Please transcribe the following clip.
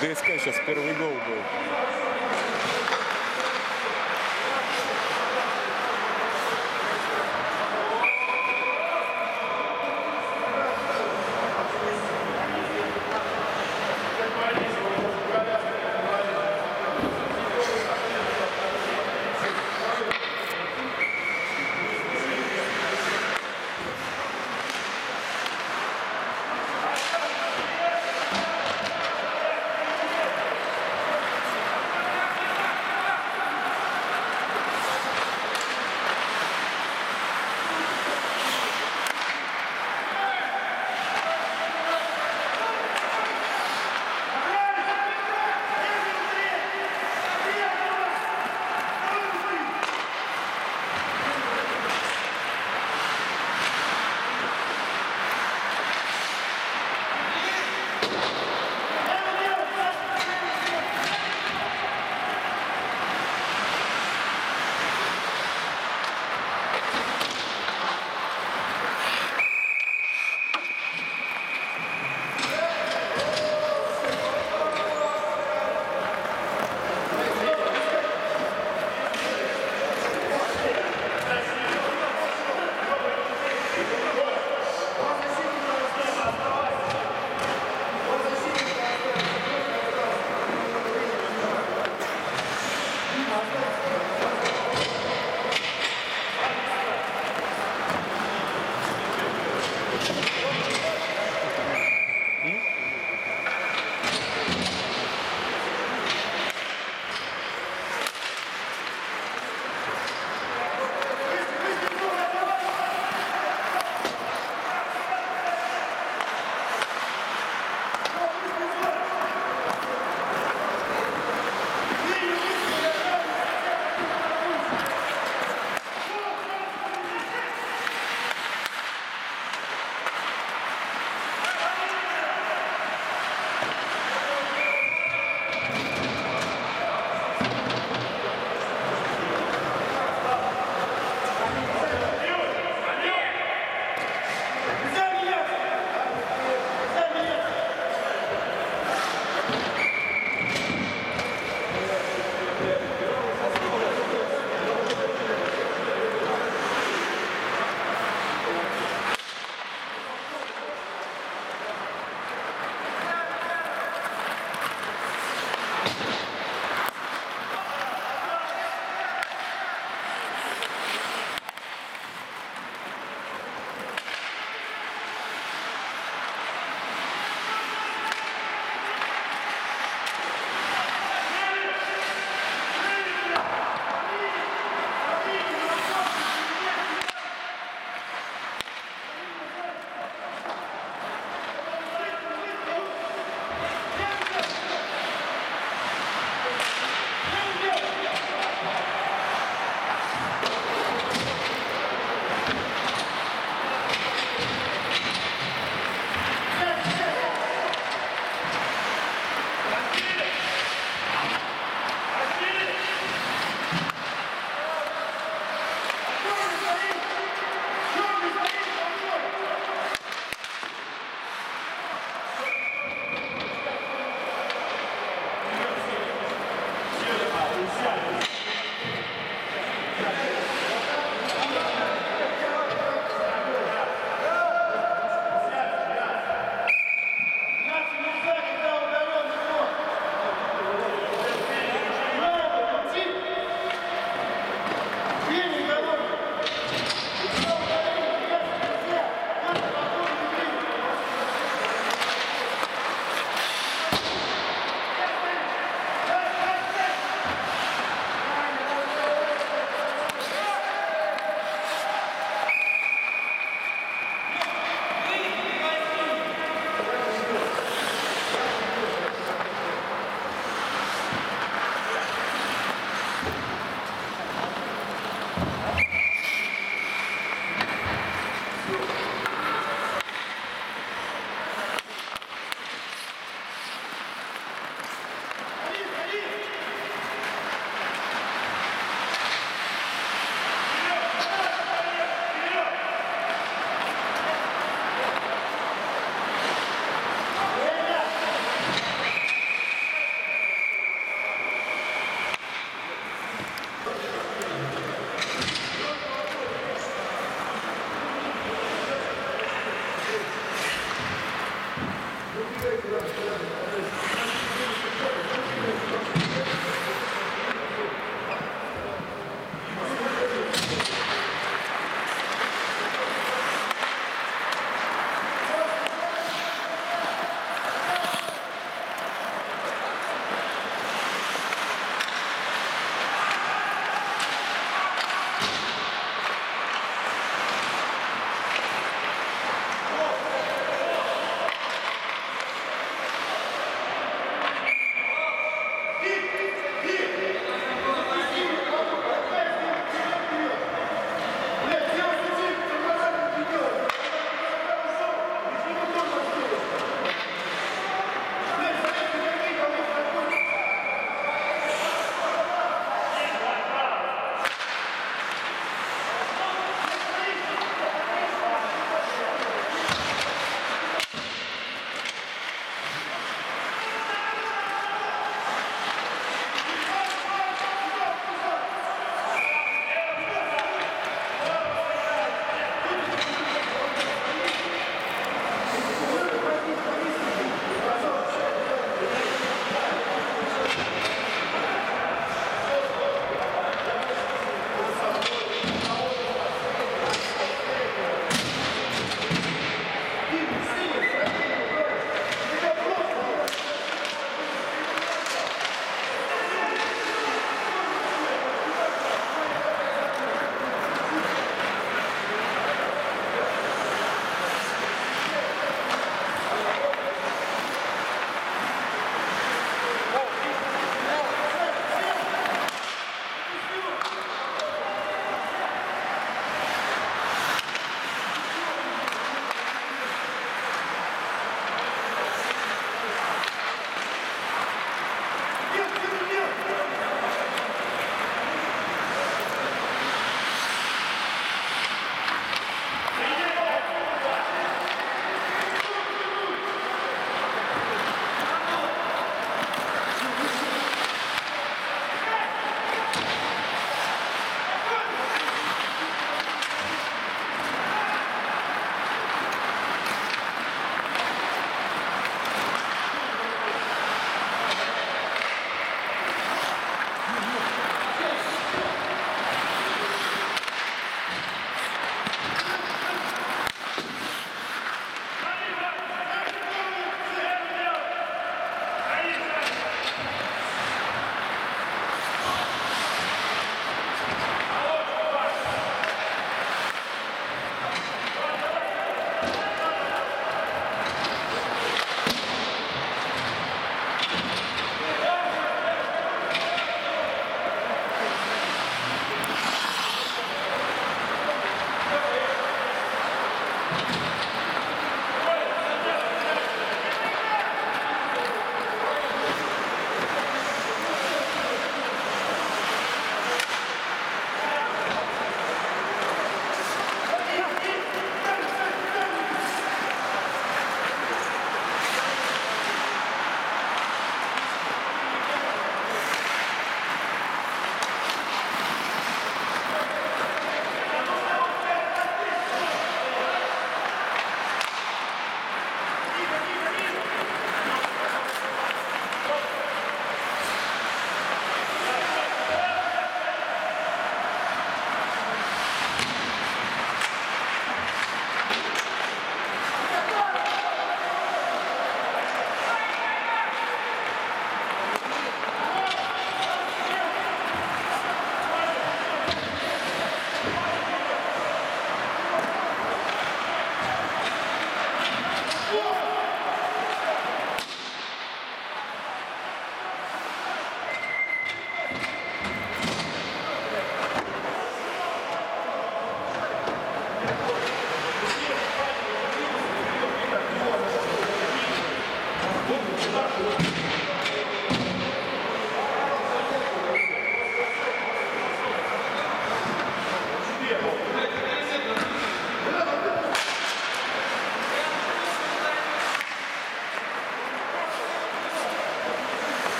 ДСК сейчас первый гол был.